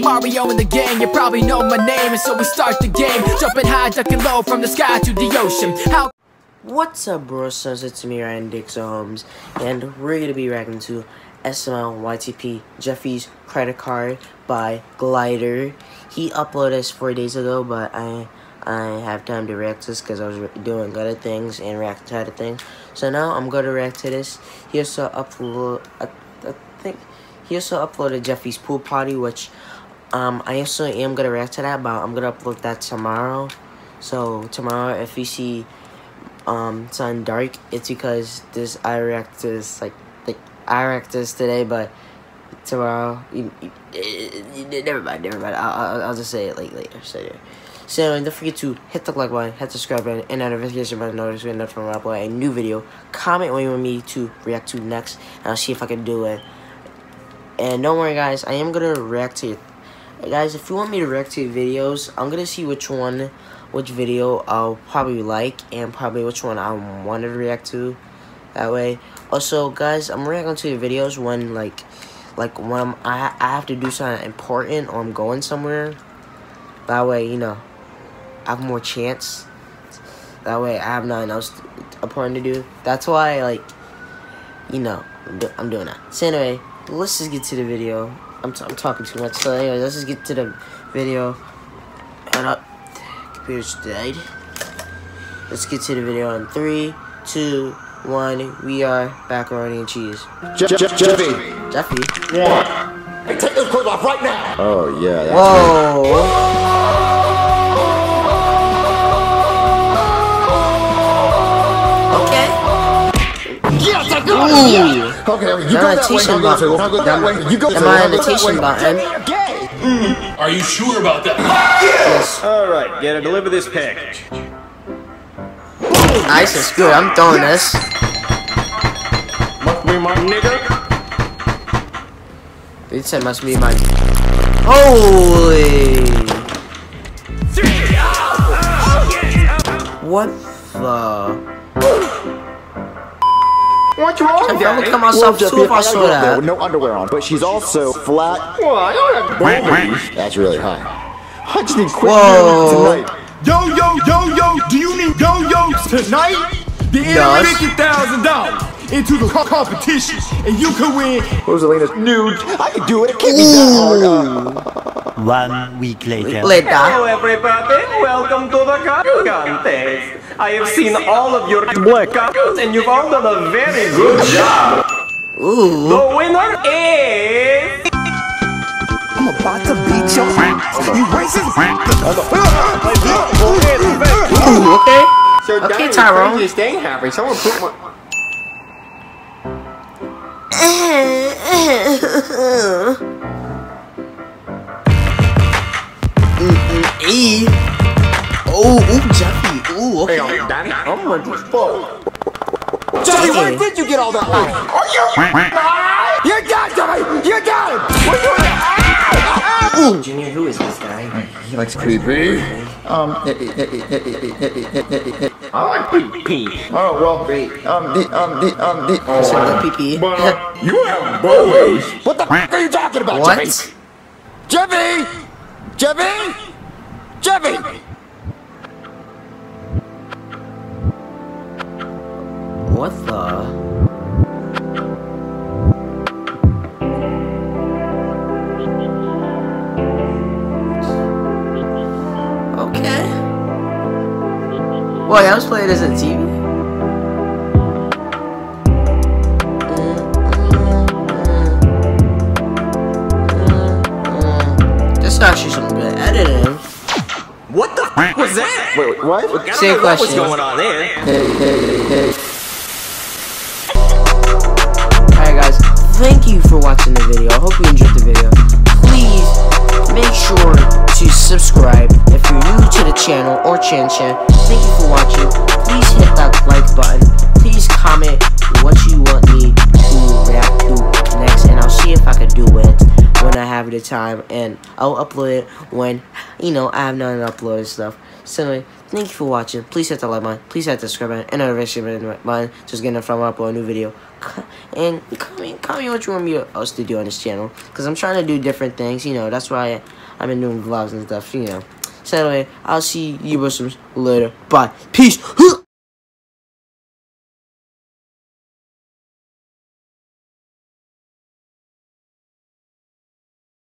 Mario in the gang You probably know my name and so we start the game Jumping high, ducking low from the sky to the ocean How What's up, bro? So it's me, Ryan Dixon Holmes, and we're gonna be reacting to SML YTP Jeffy's Credit Card by Glider. He uploaded this four days ago, but I I have time to react to this because I was doing other things and reacting to other things. So now I'm gonna react to this. He also upload, I, I think he also uploaded Jeffy's Pool Party, which um I also am gonna react to that, but I'm gonna upload that tomorrow. So tomorrow, if you see um sun dark it's because this i react to this like like i react to this today but tomorrow you, you, you, never mind never mind I'll, I'll, I'll just say it like later so yeah. so don't forget to hit the like button hit the subscribe button and notification button notice when I upload a new video comment what you want me to react to next and i'll see if i can do it and don't worry guys i am gonna react to guys if you want me to react to your videos i'm gonna see which one which video I'll probably like and probably which one I want to react to that way. Also guys I'm reacting to your videos when like like when I'm, I, I have to do something important or I'm going somewhere. That way you know I have more chance. That way I have nothing else important to do. That's why like you know I'm, do I'm doing that. So anyway let's just get to the video I'm, t I'm talking too much so anyway let's just get to the video and up computer's died. Let's get to the video in three, two, one. We are macaroni and cheese. Je Je Jeffy. Jeffy. Yeah. Hey, take those clothes off right now. Oh yeah. That's Whoa. Okay. Yes, I got it. Ooh. Okay, you go that way. I'll go that way. I'll go that way. You go that way. Meditation button. Mm. Are you sure about that? Yes. All right, get to deliver this package. Nice, it's good. I'm throwing this. Must be my nigga. It said must be my. Holy. What the? What's wrong? If I'm gonna come myself well, too if I saw that. With no underwear on, but she's also flat. Well, I don't have boobies. That's really high. I just need quick Whoa. tonight. Yo, yo, yo, yo, do you need yo-yos tonight? The Yes. enter $50,000 into the competition, and you can win Rosalina's nude. I can do it. It can't be that hard. Uh, One week later. Later. Hello everybody, welcome to the contest. I have seen all of your black Kakus and you've all done a very good job. Ooh. The winner is... I'm about to beat your ass. You racist Ooh, okay. so Okay, Diamond, Tyrone. craziest thing happened. Someone put my. E. Oh, ooh, Jeffy. Ooh, Hey, okay. I'm Danny. I'm ready as fuck. Johnny, where did you get all that money? Are you? You're done, Johnny. You're done. We're doing it. Junior, who is this guy? He likes creepy. Um. I like creepy. Oh well. Um. The, um. The, um. The, I said the pee But uh, you have boys. What the f are you talking about, What? Jeffy? Jeffy? Jeffy? Jeffy? What the? Okay. Wait, I was playing this on TV? This is actually some good editing. What the f was that? Wait, wait, what? Same know what was question. going on there. Thank you for watching the video. I hope you enjoyed the video. Please make sure to subscribe if you're new to the channel or Chan Chan. Thank you for watching. Please hit that like button. Please comment what you want me to react to next and I'll see if I can do it when I have the time and I'll upload it when you know I have nothing to upload stuff. So anyway, thank you for watching. Please hit the like button. Please hit the subscribe button and notification button. Just getting from up on a new video. And comment, comment what you want me else to do on this channel. Because I'm trying to do different things, you know. That's why I've been doing vlogs and stuff, you know. So anyway, I'll see you boys later. Bye. Peace.